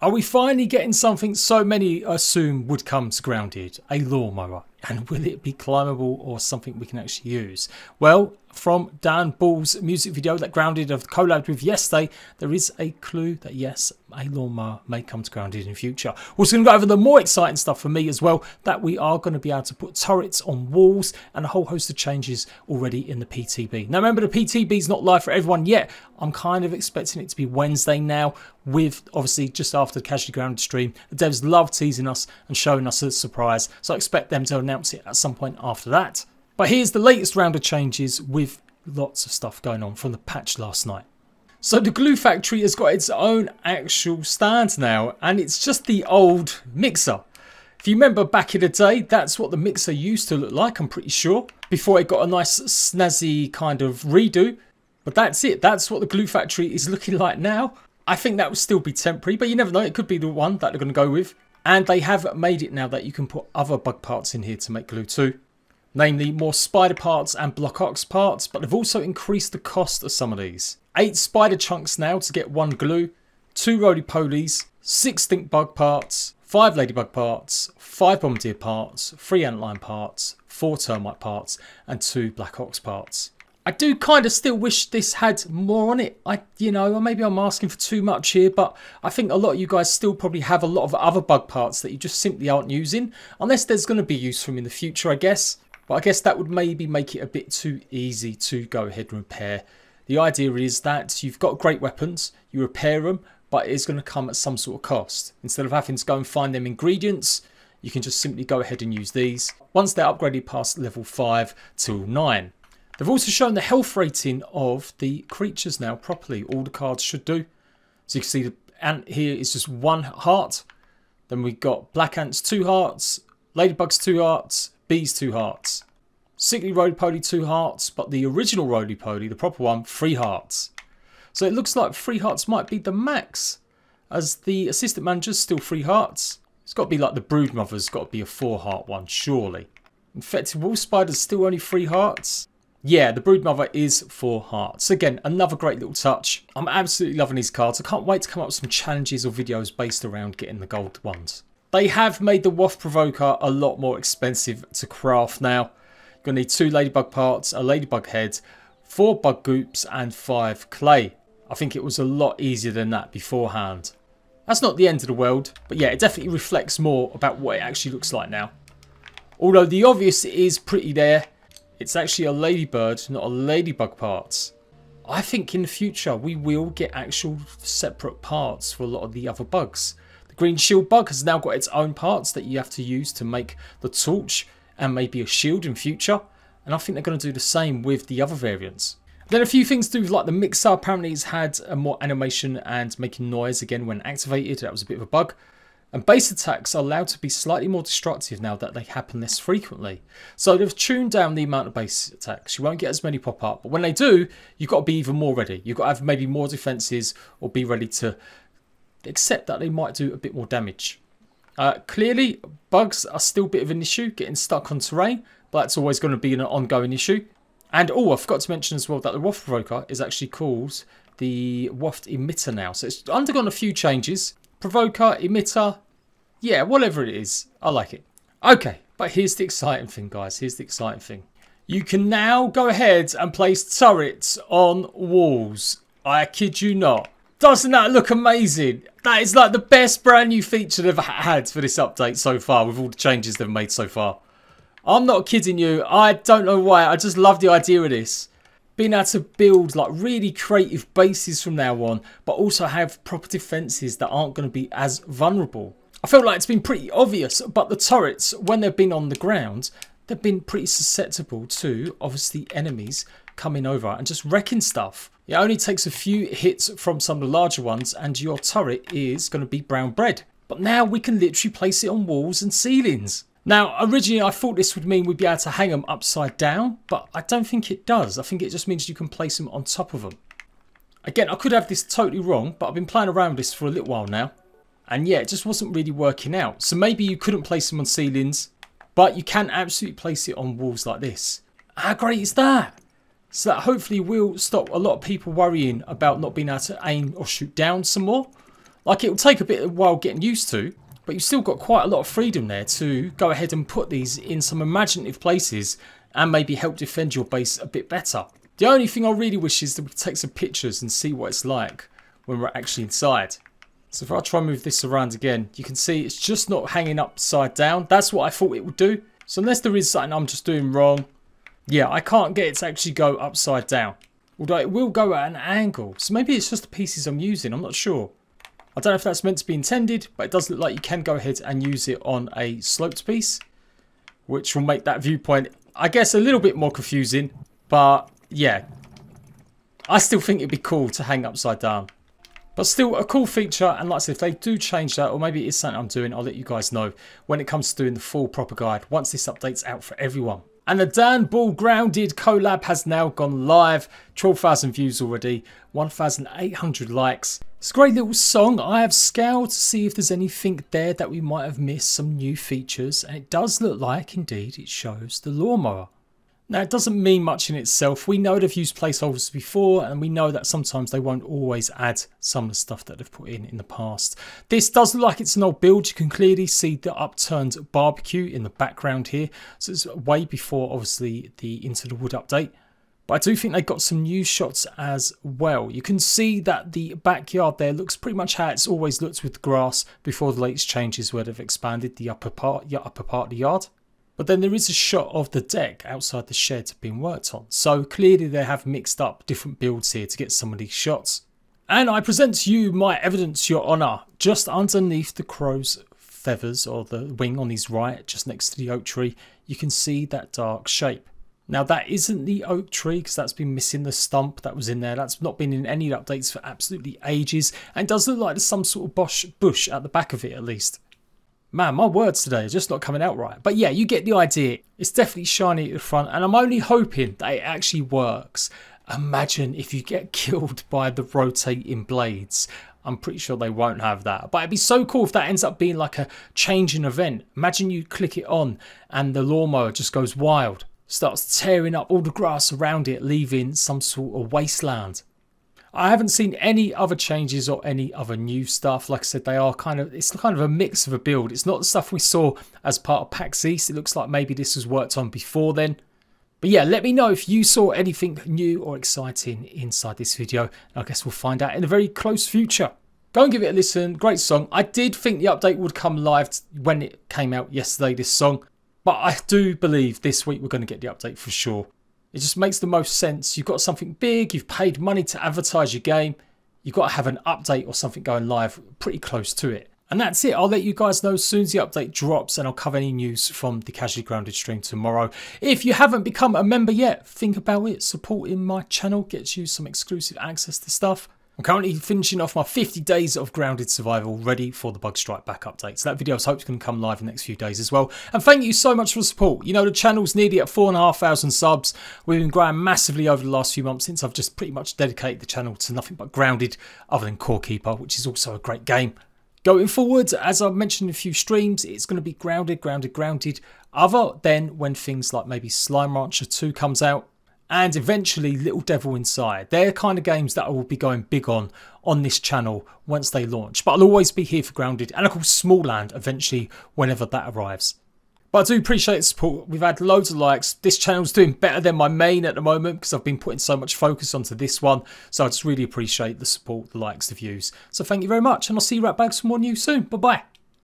Are we finally getting something so many assume would come to Grounded? A lawnmower. And will it be climbable or something we can actually use? Well, from Dan Bull's music video that Grounded have collabed with yesterday, there is a clue that yes, a lawnmower may come to Grounded in the future. We're also going to go over the more exciting stuff for me as well, that we are going to be able to put turrets on walls and a whole host of changes already in the PTB. Now remember, the PTB is not live for everyone yet. I'm kind of expecting it to be Wednesday now, with obviously just after the Casually Grounded stream. The devs love teasing us and showing us a surprise, so I expect them to announce it at some point after that. But here's the latest round of changes with lots of stuff going on from the patch last night. So the glue factory has got its own actual stand now and it's just the old mixer. If you remember back in the day, that's what the mixer used to look like, I'm pretty sure. Before it got a nice snazzy kind of redo. But that's it, that's what the glue factory is looking like now. I think that will still be temporary, but you never know, it could be the one that they're going to go with. And they have made it now that you can put other bug parts in here to make glue too. Namely, more spider parts and black ox parts, but they've also increased the cost of some of these. 8 spider chunks now to get 1 glue, 2 roly-polies, 6 stink bug parts, 5 ladybug parts, 5 bombardier parts, 3 antlion parts, 4 termite parts, and 2 black ox parts. I do kind of still wish this had more on it. I, you know, maybe I'm asking for too much here, but I think a lot of you guys still probably have a lot of other bug parts that you just simply aren't using, unless there's going to be use for them in the future, I guess. But I guess that would maybe make it a bit too easy to go ahead and repair. The idea is that you've got great weapons, you repair them, but it's going to come at some sort of cost. Instead of having to go and find them ingredients, you can just simply go ahead and use these once they're upgraded past level 5 till 9. They've also shown the health rating of the creatures now properly. All the cards should do. So you can see the ant here is just one heart. Then we've got black ants two hearts, ladybugs two hearts, bees two hearts. Sickly roly-poly two hearts, but the original roly-poly, the proper one, three hearts. So it looks like three hearts might be the max. As the assistant manager's still three hearts. It's got to be like the brood mother's got to be a four heart one, surely. Infected wolf spider's still only three hearts. Yeah, the Broodmother is four hearts. Again, another great little touch. I'm absolutely loving these cards. I can't wait to come up with some challenges or videos based around getting the gold ones. They have made the Waft Provoker a lot more expensive to craft now. You're going to need two Ladybug parts, a Ladybug head, four Bug Goops and five Clay. I think it was a lot easier than that beforehand. That's not the end of the world, but yeah, it definitely reflects more about what it actually looks like now. Although the obvious is pretty there, it's actually a ladybird, not a ladybug parts. I think in the future we will get actual separate parts for a lot of the other bugs. The green shield bug has now got its own parts that you have to use to make the torch and maybe a shield in future. And I think they're going to do the same with the other variants. Then a few things to do with like the mixer apparently it's had a more animation and making noise again when activated. That was a bit of a bug. And base attacks are allowed to be slightly more destructive now that they happen less frequently. So they've tuned down the amount of base attacks. You won't get as many pop up, but when they do, you've got to be even more ready. You've got to have maybe more defenses or be ready to accept that they might do a bit more damage. Uh, clearly, bugs are still a bit of an issue, getting stuck on terrain, but that's always going to be an ongoing issue. And oh, I forgot to mention as well that the Waft Provoker is actually called the Waft Emitter now. So it's undergone a few changes. Provoker, emitter, yeah, whatever it is, I like it. Okay, but here's the exciting thing, guys. Here's the exciting thing. You can now go ahead and place turrets on walls. I kid you not. Doesn't that look amazing? That is like the best brand new feature they've had for this update so far with all the changes they've made so far. I'm not kidding you. I don't know why. I just love the idea of this being able to build like really creative bases from now on, but also have proper defenses that aren't going to be as vulnerable. I feel like it's been pretty obvious, but the turrets, when they've been on the ground, they've been pretty susceptible to, obviously, enemies coming over and just wrecking stuff. It only takes a few hits from some of the larger ones and your turret is going to be brown bread. But now we can literally place it on walls and ceilings. Now, originally I thought this would mean we'd be able to hang them upside down, but I don't think it does. I think it just means you can place them on top of them. Again, I could have this totally wrong, but I've been playing around with this for a little while now. And yeah, it just wasn't really working out. So maybe you couldn't place them on ceilings, but you can absolutely place it on walls like this. How great is that? So that hopefully will stop a lot of people worrying about not being able to aim or shoot down some more. Like it'll take a bit of while getting used to, but you've still got quite a lot of freedom there to go ahead and put these in some imaginative places and maybe help defend your base a bit better. The only thing I really wish is that we take some pictures and see what it's like when we're actually inside. So if I try and move this around again, you can see it's just not hanging upside down. That's what I thought it would do. So unless there is something I'm just doing wrong, yeah, I can't get it to actually go upside down. Although it will go at an angle. So maybe it's just the pieces I'm using, I'm not sure. I don't know if that's meant to be intended, but it does look like you can go ahead and use it on a sloped piece, which will make that viewpoint, I guess, a little bit more confusing. But yeah, I still think it'd be cool to hang upside down. But still a cool feature and like I said if they do change that or maybe it is something I'm doing I'll let you guys know when it comes to doing the full proper guide once this update's out for everyone. And the Dan Bull Grounded collab has now gone live. 12,000 views already, 1,800 likes. It's a great little song. I have scoured to see if there's anything there that we might have missed, some new features. And it does look like, indeed, it shows the lawnmower. Now, it doesn't mean much in itself. We know they've used placeholders before, and we know that sometimes they won't always add some of the stuff that they've put in in the past. This does look like it's an old build. You can clearly see the upturned barbecue in the background here. So it's way before, obviously, the Into the Wood update. But I do think they got some new shots as well. You can see that the backyard there looks pretty much how it's always looked with grass before the latest changes where they've expanded the upper part, the upper part of the yard. But then there is a shot of the deck outside the shed being worked on. So clearly they have mixed up different builds here to get some of these shots. And I present to you my evidence, your honour, just underneath the crow's feathers or the wing on his right, just next to the oak tree, you can see that dark shape. Now that isn't the oak tree because that's been missing the stump that was in there. That's not been in any updates for absolutely ages and does look like there's some sort of bush, bush at the back of it at least. Man, my words today are just not coming out right. But yeah, you get the idea. It's definitely shiny at the front, and I'm only hoping that it actually works. Imagine if you get killed by the rotating blades. I'm pretty sure they won't have that. But it'd be so cool if that ends up being like a changing event. Imagine you click it on and the lawnmower just goes wild. Starts tearing up all the grass around it, leaving some sort of wasteland. I haven't seen any other changes or any other new stuff. Like I said, they are kind of, it's kind of a mix of a build. It's not the stuff we saw as part of PAX East. It looks like maybe this was worked on before then. But yeah, let me know if you saw anything new or exciting inside this video. I guess we'll find out in a very close future. Go and give it a listen. Great song. I did think the update would come live when it came out yesterday, this song. But I do believe this week we're going to get the update for sure. It just makes the most sense. You've got something big, you've paid money to advertise your game, you've got to have an update or something going live pretty close to it. And that's it. I'll let you guys know as soon as the update drops and I'll cover any news from the Casually Grounded stream tomorrow. If you haven't become a member yet, think about it. Supporting my channel gets you some exclusive access to stuff. I'm currently finishing off my 50 days of grounded survival ready for the Bug Strike back update. So that video is hoped going to come live in the next few days as well. And thank you so much for the support. You know, the channel's nearly at 4,500 subs. We've been growing massively over the last few months since I've just pretty much dedicated the channel to nothing but grounded other than Core Keeper, which is also a great game. Going forward, as I've mentioned in a few streams, it's going to be grounded, grounded, grounded, other than when things like maybe Slime Rancher 2 comes out and eventually Little Devil Inside. They're kind of games that I will be going big on on this channel once they launch. But I'll always be here for Grounded and of course Smalland eventually whenever that arrives. But I do appreciate the support. We've had loads of likes. This channel's doing better than my main at the moment because I've been putting so much focus onto this one. So I just really appreciate the support, the likes, the views. So thank you very much and I'll see you right back some more news soon. Bye bye.